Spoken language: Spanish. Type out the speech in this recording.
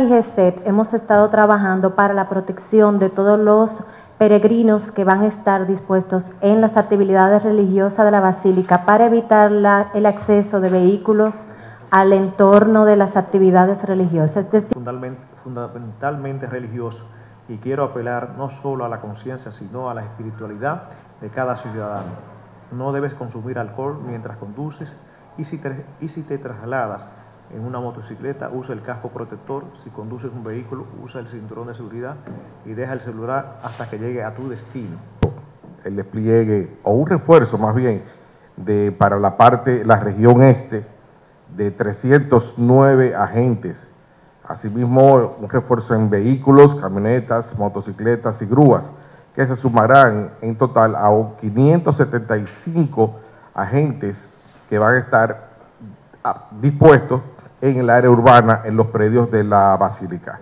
IGCET hemos estado trabajando para la protección de todos los peregrinos que van a estar dispuestos en las actividades religiosas de la Basílica para evitar el acceso de vehículos al entorno de las actividades religiosas. Es decir, fundamentalmente, religioso y quiero apelar no solo a la conciencia, sino a la espiritualidad de cada ciudadano. No debes consumir alcohol mientras conduces y si te trasladas en una motocicleta, usa el casco protector. Si conduces un vehículo, usa el cinturón de seguridad y deja el celular hasta que llegue a tu destino. el despliegue, o un refuerzo más bien, de, para la parte, la región este, de 309 agentes. Asimismo, un refuerzo en vehículos, camionetas, motocicletas y grúas, que se sumarán en total a 575 agentes que van a estar ah, dispuestos en el área urbana, en los predios de la Basílica.